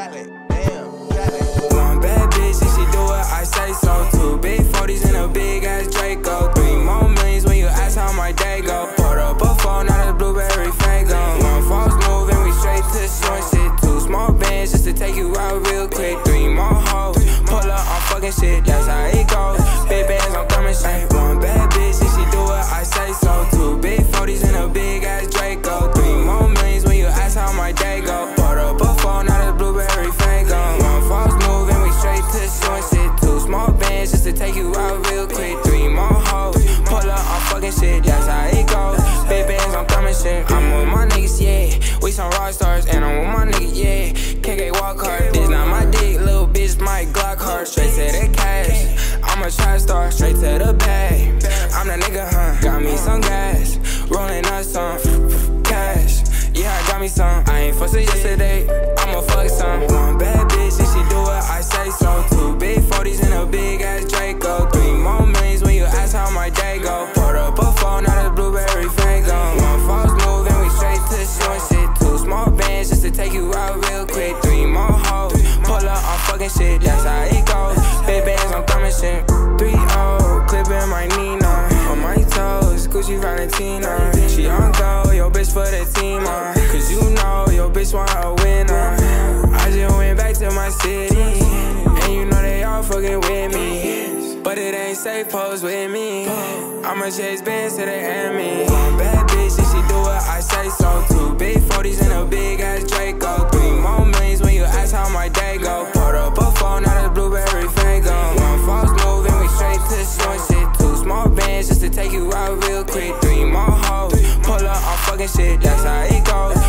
One bad bitch and she do what I say so. Two big 40s and a big ass Draco. Three more millions when you ask how my day go. Put up a phone, not a blueberry Faygo. One false move and we straight to short shit. Two small bands just to take you out real quick. Three more hoes, pull up on fucking shit, some rock stars, and I'm with my niggas, yeah. KK walk hard, this not my dick, little bitch, my Glock hard. Straight to the cash. I'm a trap star, straight to the bag. I'm that nigga, huh? Got me some gas, rolling up some cash. Yeah, I got me some. I ain't fussing yesterday, I'ma fuck some. That's how it goes. Big bands, I'm shit. Three O, clipping my Nina. On my toes, Gucci Valentina. She on go, yo bitch for the team, uh. Cause you know, yo bitch want a winner. I just went back to my city. And you know they all fucking with me. But it ain't safe, pose with me. I'ma chase bands to the enemy. Bad bitch, and she do what I say so. Two real quick. Three more hoes. Pull up I'm fucking shit, that's how it goes.